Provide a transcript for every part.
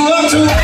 you up to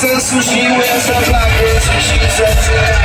she wears her black dress